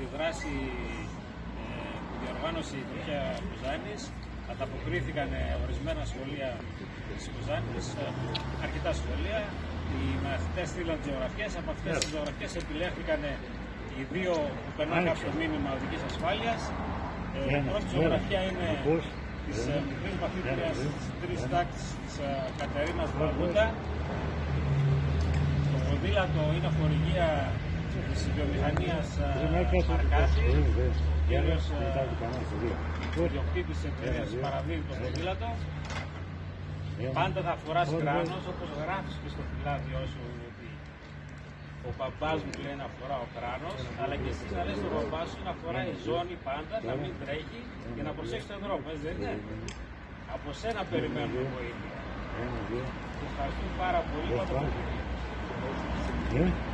τη δράση ε, που διοργάνωσε η Τροχιά Κουζάνης. Ανταποκρίθηκαν ε, ορισμένα σχολεία της Κουζάνης, ε, αρκετά σχολεία. Οι μαθητές στείλαν τις ζωγραφιές. Από αυτές τις ζωγραφιές επιλέχθηκαν ε, οι δύο που περνάνε κάποιο μήνυμα οδικής ασφάλειας. Ε, η πρώτη ζωγραφιά είναι της ε, μικρής μαθήτριας της τρεις τάξης της ε, Κατερίνας Βαγούντα. Το ποδήλατο είναι χορηγία της βιομηχανίας ε, Μαρκάτη. Κύριος ε, ιδιοκτήτης της εταιρείας παραδίδει το ποδήλατο. Πάντα θα φοράς κράνος, όπως γράφεις και στο φυλάδιο σου ότι ο μπαμπάς μου λέει να φοράω κράνος, αλλά και εσύ να λες στον μπαμπάς σου να φοράει ζώνη πάντα, να μην τρέχει και να προσέξει τον δρόμο, έτσι δεν είναι; Από σένα περιμένουμε βοήθεια. Σε ευχαριστούμε πάρα πολύ για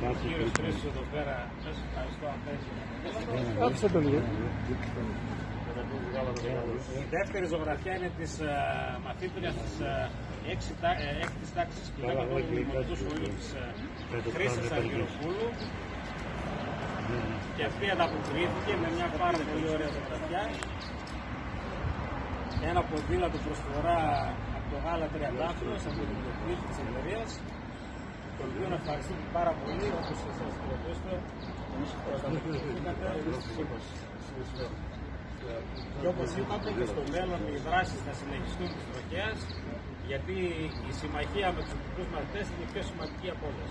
το Ο κύριος Χρήστος εδώ πέρα, σας ευχαριστώ αν θέλεις. Άφησε το λίγο. Η δεύτερη ζωγραφιά είναι της uh, μαθήτριας της uh, έξι, τα- ε, έκτης τάξης του 10ου Δημοτικού Σχολείου της uh, Χρήστας Αργυροπούλου και αυτή ανταποκρίθηκε με μια πάρα πολύ ωραία ζωγραφιά. Ένα ποδήλατο προσφορά από το Γάλα Τριαντάφυλλος, από την ιδιοκτήτη της εταιρείας, το οποίο να ευχαριστούμε πάρα πολύ, όπως σας κύριε Χρήστο, ανταποκριθήκατε στις 20. Και όπως είπατε και στο μέλλον οι δράσεις θα συνεχιστούν της τροχέας γιατί η συμμαχία με τους μικρούς μαθητές είναι η πιο σημαντική από όλες.